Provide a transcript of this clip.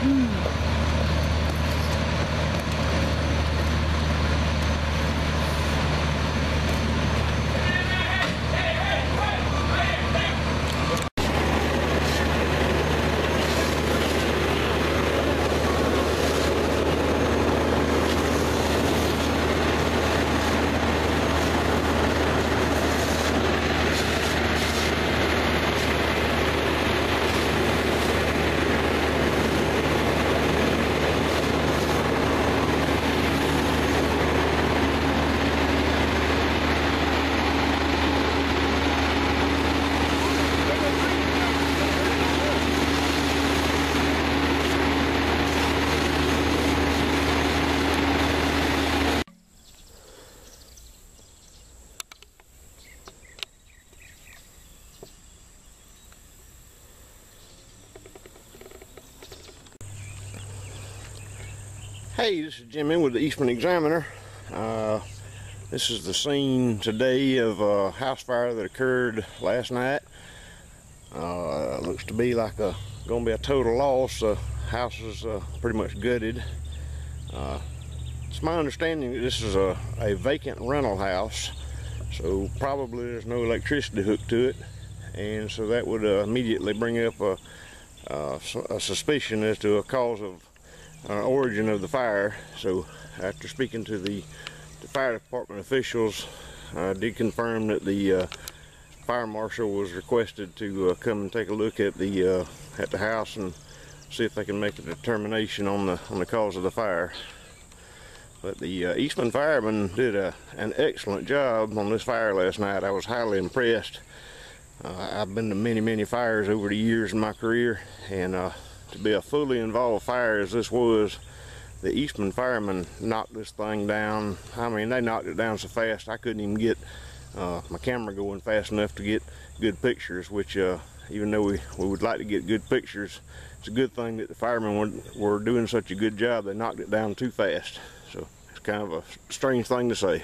嗯 Hey, this is Jimmy with the Eastman Examiner. Uh, this is the scene today of a house fire that occurred last night. Uh, looks to be like a going to be a total loss. The house is uh, pretty much gutted. Uh, it's my understanding that this is a, a vacant rental house, so probably there's no electricity hooked to it, and so that would uh, immediately bring up a, uh, a suspicion as to a cause of uh, origin of the fire. So after speaking to the, the fire department officials, I did confirm that the uh, fire marshal was requested to uh, come and take a look at the uh, at the house and see if they can make a determination on the on the cause of the fire. But the uh, Eastman firemen did a, an excellent job on this fire last night. I was highly impressed. Uh, I've been to many, many fires over the years in my career, and to be a fully involved fire as this was, the Eastman firemen knocked this thing down. I mean, they knocked it down so fast I couldn't even get uh, my camera going fast enough to get good pictures, which uh, even though we, we would like to get good pictures, it's a good thing that the firemen were, were doing such a good job. They knocked it down too fast. So it's kind of a strange thing to say.